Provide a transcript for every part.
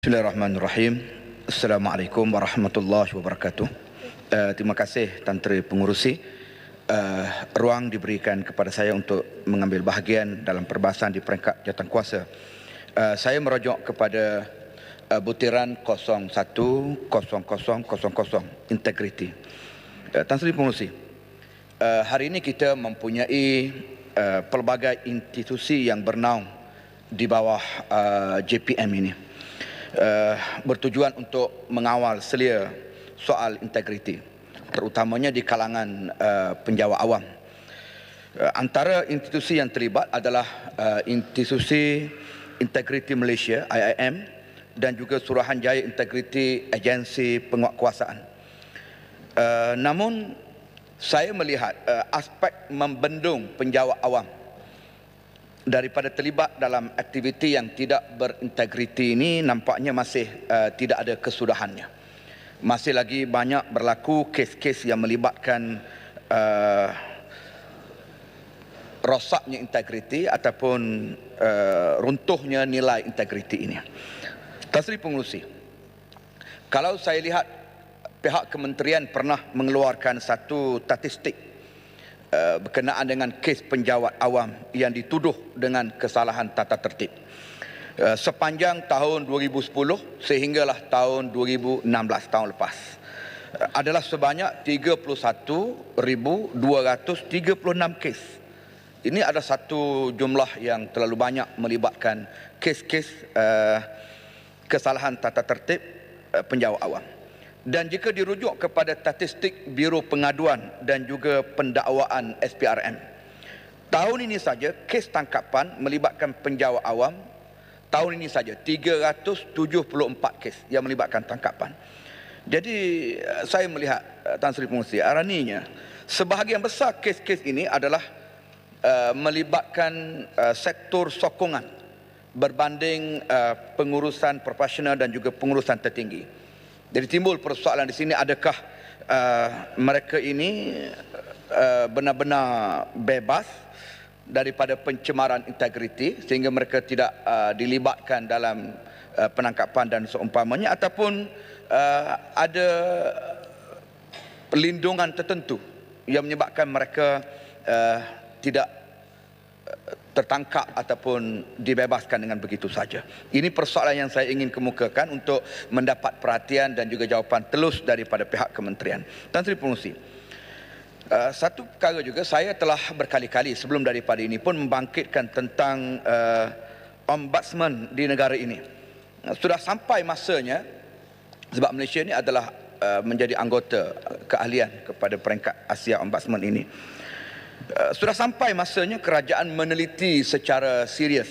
Bismillahirrahmanirrahim. Assalamualaikum warahmatullahi wabarakatuh. Uh, terima kasih Tantri Pengurusi. Uh, ruang diberikan kepada saya untuk mengambil bahagian dalam perbahasan di peringkat jawatan kuasa. Uh, saya merujuk kepada uh, butiran 010000 integriti. Uh, Tantri Pengurusi. Uh, hari ini kita mempunyai uh, pelbagai institusi yang bernaung di bawah uh, JPM ini uh, bertujuan untuk mengawal selia soal integriti terutamanya di kalangan uh, penjawat awam. Uh, antara institusi yang terlibat adalah uh, institusi Integriti Malaysia IIM dan juga Suruhanjaya Integriti Agensi Penguatkuasaan. Uh, namun saya melihat uh, aspek membendung penjawat awam daripada terlibat dalam aktiviti yang tidak berintegriti ini nampaknya masih uh, tidak ada kesudahannya. Masih lagi banyak berlaku kes-kes yang melibatkan uh, rosaknya integriti ataupun uh, runtuhnya nilai integriti ini. Tasri Pengurusi, kalau saya lihat pihak kementerian pernah mengeluarkan satu statistik Uh, berkenaan dengan kes penjawat awam yang dituduh dengan kesalahan tata tertib. Uh, sepanjang tahun 2010 sehinggalah tahun 2016 tahun lepas uh, adalah sebanyak 31,236 kes. Ini ada satu jumlah yang terlalu banyak melibatkan kes-kes uh, kesalahan tata tertib uh, penjawat awam. Dan jika dirujuk kepada statistik Biro Pengaduan dan juga pendakwaan SPRM, tahun ini saja kes tangkapan melibatkan penjawat awam, tahun ini saja 374 kes yang melibatkan tangkapan. Jadi eh, saya melihat eh, Tan Sri Pengurusi, araninya sebahagian besar kes-kes ini adalah uh, melibatkan uh, sektor sokongan berbanding uh, pengurusan profesional dan juga pengurusan tertinggi. Jadi timbul persoalan di sini adakah uh, mereka ini uh, benar-benar bebas daripada pencemaran integriti sehingga mereka tidak uh, dilibatkan dalam uh, penangkapan dan seumpamanya ataupun uh, ada perlindungan tertentu yang menyebabkan mereka uh, tidak tertangkap ataupun dibebaskan dengan begitu saja. Ini persoalan yang saya ingin kemukakan untuk mendapat perhatian dan juga jawapan telus daripada pihak kementerian. Tan Sri Pengurusi, uh, satu perkara juga saya telah berkali-kali sebelum daripada ini pun membangkitkan tentang uh, ombudsman di negara ini. Sudah sampai masanya sebab Malaysia ini adalah uh, menjadi anggota keahlian kepada peringkat Asia Ombudsman ini. Eh, sudah sampai masanya kerajaan meneliti secara serius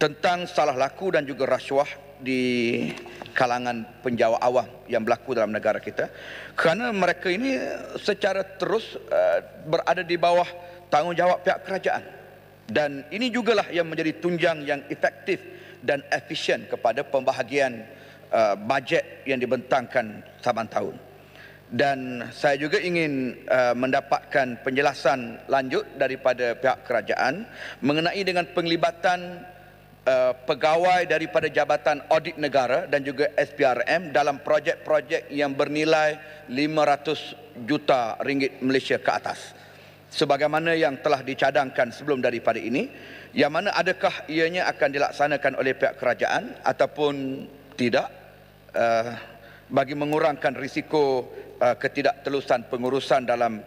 tentang salah laku dan juga rasuah di kalangan penjawat awam yang berlaku dalam negara kita. Kerana mereka ini secara terus uh, berada di bawah tanggungjawab pihak kerajaan. Dan ini jugalah yang menjadi tunjang yang efektif dan efisien kepada pembahagian uh, bajet yang dibentangkan saban tahun dan saya juga ingin uh, mendapatkan penjelasan lanjut daripada pihak kerajaan mengenai dengan penglibatan uh, pegawai daripada Jabatan Audit Negara dan juga SPRM dalam projek-projek yang bernilai 500 juta ringgit Malaysia ke atas. Sebagaimana yang telah dicadangkan sebelum daripada ini, yang mana adakah ianya akan dilaksanakan oleh pihak kerajaan ataupun tidak uh, bagi mengurangkan risiko uh, ketidaktelusan pengurusan dalam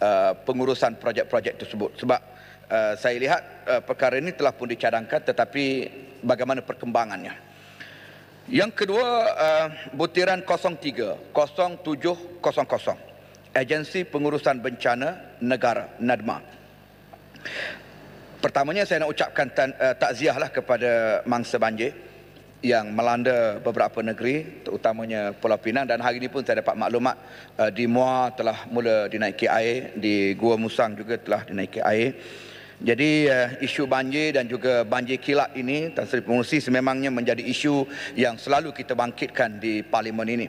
uh, pengurusan projek-projek tersebut. Sebab uh, saya lihat perkara ini telah pun dicadangkan tetapi bagaimana perkembangannya. Yang kedua butiran 03 0700 Agensi Pengurusan Bencana Negara NADMA. Pertamanya saya nak ucapkan takziahlah kepada mangsa banjir yang melanda beberapa negeri terutamanya Pulau Pinang. Dan hari ini pun saya dapat maklumat uh, di Muar telah mula dinaiki air di Gua Musang juga telah dinaiki air. Jadi uh, isu banjir dan juga banjir kilat ini Tan Sri Pengurusi sememangnya menjadi isu yang selalu kita bangkitkan di parlimen ini.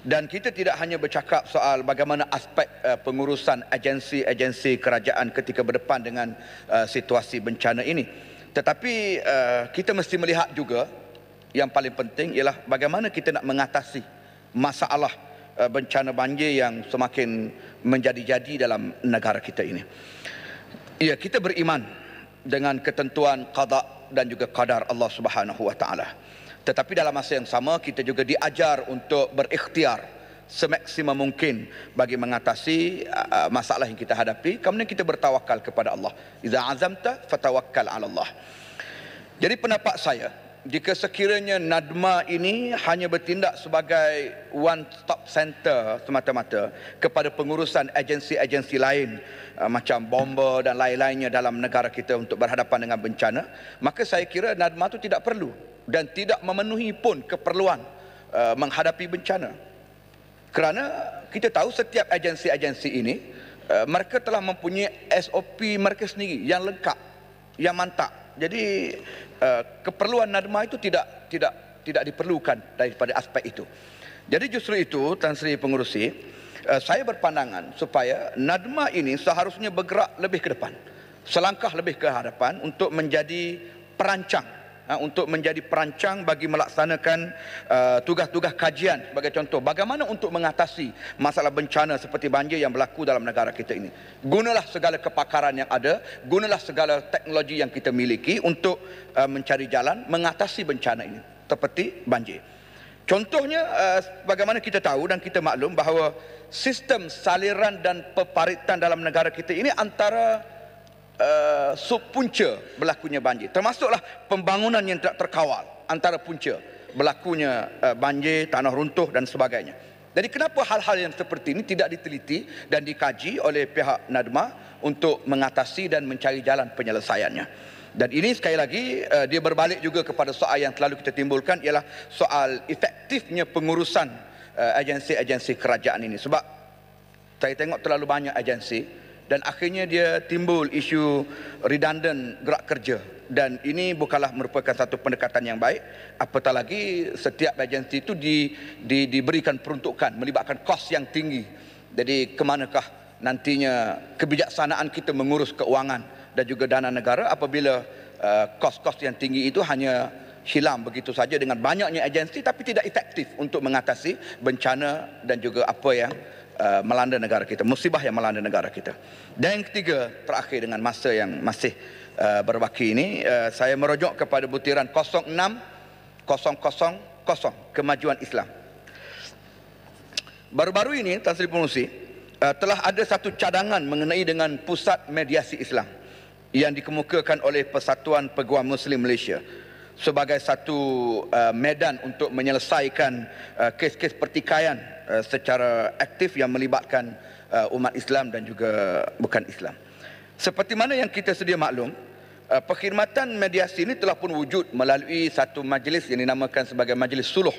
Dan kita tidak hanya bercakap soal bagaimana aspek uh, pengurusan agensi-agensi kerajaan ketika berdepan dengan uh, situasi bencana ini. Tetapi uh, kita mesti melihat juga yang paling penting ialah bagaimana kita nak mengatasi masalah uh, bencana banjir yang semakin menjadi-jadi dalam negara kita ini. Ya, kita beriman dengan ketentuan qada dan juga qadar Allah Subhanahu wa taala. Tetapi dalam masa yang sama kita juga diajar untuk berikhtiar semaksimum mungkin bagi mengatasi uh, masalah yang kita hadapi. Kemudian kita bertawakal kepada Allah. Iza azamta fatawakkal 'ala Allah. Jadi pendapat saya, jika sekiranya Nadma ini hanya bertindak sebagai one stop center semata-mata kepada pengurusan agensi-agensi lain uh, macam bomba dan lain-lainnya dalam negara kita untuk berhadapan dengan bencana, maka saya kira Nadma itu tidak perlu dan tidak memenuhi pun keperluan uh, menghadapi bencana. Kerana kita tahu setiap agensi-agensi ini uh, mereka telah mempunyai SOP mereka sendiri yang lengkap, yang mantap. Jadi uh, keperluan Nadma itu tidak tidak tidak diperlukan daripada aspek itu. Jadi justru itu Tan Sri Pengurusi uh, saya berpandangan supaya Nadma ini seharusnya bergerak lebih ke depan. Selangkah lebih ke hadapan untuk menjadi perancang untuk menjadi perancang bagi melaksanakan uh, tugas-tugas kajian sebagai contoh. Bagaimana untuk mengatasi masalah bencana seperti banjir yang berlaku dalam negara kita ini? Gunalah segala kepakaran yang ada gunalah segala teknologi yang kita miliki untuk uh, mencari jalan mengatasi bencana ini seperti banjir. Contohnya uh, bagaimana kita tahu dan kita maklum bahawa sistem saliran dan peparitan dalam negara kita ini antara uh, subpunca berlakunya banjir. Termasuklah pembangunan yang tidak terkawal antara punca berlakunya uh, banjir, tanah runtuh dan sebagainya. Jadi kenapa hal-hal yang seperti ini tidak diteliti dan dikaji oleh pihak NADMA untuk mengatasi dan mencari jalan penyelesaiannya. Dan ini sekali lagi uh, dia berbalik juga kepada soal yang selalu kita timbulkan ialah soal efektifnya pengurusan uh, agensi-agensi kerajaan ini. Sebab saya tengok terlalu banyak agensi dan akhirnya dia timbul isu redundant gerak kerja. Dan ini bukanlah merupakan satu pendekatan yang baik. Apatah lagi setiap agensi itu di, di, diberikan peruntukan melibatkan kos yang tinggi. Jadi kemanakah nantinya kebijaksanaan kita mengurus keuangan dan juga dana negara apabila uh, kos-kos yang tinggi itu hanya hilang begitu saja dengan banyaknya agensi tapi tidak efektif untuk mengatasi bencana dan juga apa yang Uh, melanda negara kita, musibah yang melanda negara kita. Dan yang ketiga, terakhir dengan masa yang masih uh, berbaki ini, uh, saya merujuk kepada butiran 06 kemajuan Islam. Baru-baru ini, Tan Sri Pengusi, uh, telah ada satu cadangan mengenai dengan pusat mediasi Islam yang dikemukakan oleh Persatuan Peguam Muslim Malaysia sebagai satu uh, medan untuk menyelesaikan uh, kes-kes pertikaian Uh, secara aktif yang melibatkan uh, umat Islam dan juga bukan Islam. Seperti mana yang kita sedia maklum, uh, perkhidmatan mediasi ini telah pun wujud melalui satu majlis yang dinamakan sebagai majlis suluh.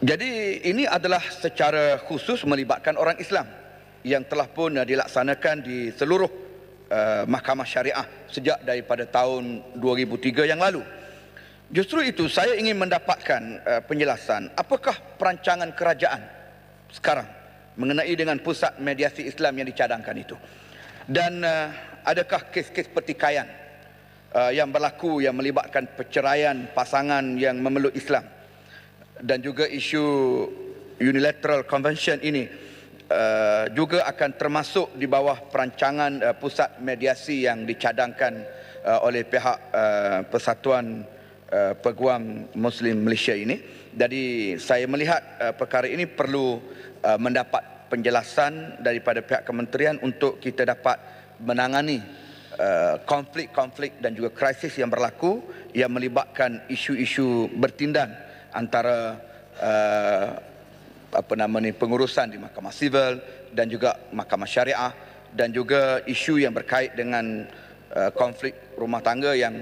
Jadi ini adalah secara khusus melibatkan orang Islam yang telah pun dilaksanakan di seluruh uh, mahkamah syariah sejak daripada tahun 2003 yang lalu. Justru itu saya ingin mendapatkan uh, penjelasan apakah perancangan kerajaan sekarang mengenai dengan pusat mediasi Islam yang dicadangkan itu. Dan uh, adakah kes-kes pertikaian uh, yang berlaku yang melibatkan perceraian pasangan yang memeluk Islam dan juga isu unilateral convention ini uh, juga akan termasuk di bawah perancangan uh, pusat mediasi yang dicadangkan uh, oleh pihak uh, persatuan Uh, peguam Muslim Malaysia ini. Jadi saya melihat uh, perkara ini perlu uh, mendapat penjelasan daripada pihak kementerian untuk kita dapat menangani uh, konflik-konflik dan juga krisis yang berlaku yang melibatkan isu-isu bertindan antara uh, apa nama ni pengurusan di mahkamah sivil dan juga mahkamah syariah dan juga isu yang berkait dengan uh, konflik rumah tangga yang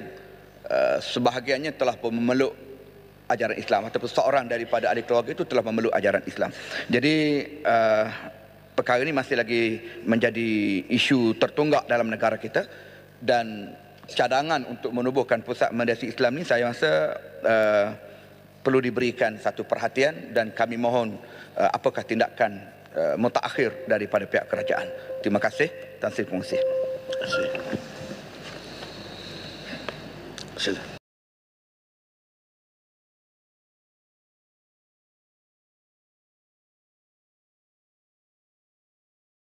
Uh, sebahagiannya telah pun memeluk ajaran Islam ataupun seorang daripada ahli keluarga itu telah memeluk ajaran Islam. Jadi uh, perkara ini masih lagi menjadi isu tertunggak dalam negara kita dan cadangan untuk menubuhkan pusat mediasi Islam ini saya rasa uh, perlu diberikan satu perhatian dan kami mohon uh, apakah tindakan uh, mutakhir daripada pihak kerajaan. Terima kasih. Tan Sri Terima kasih.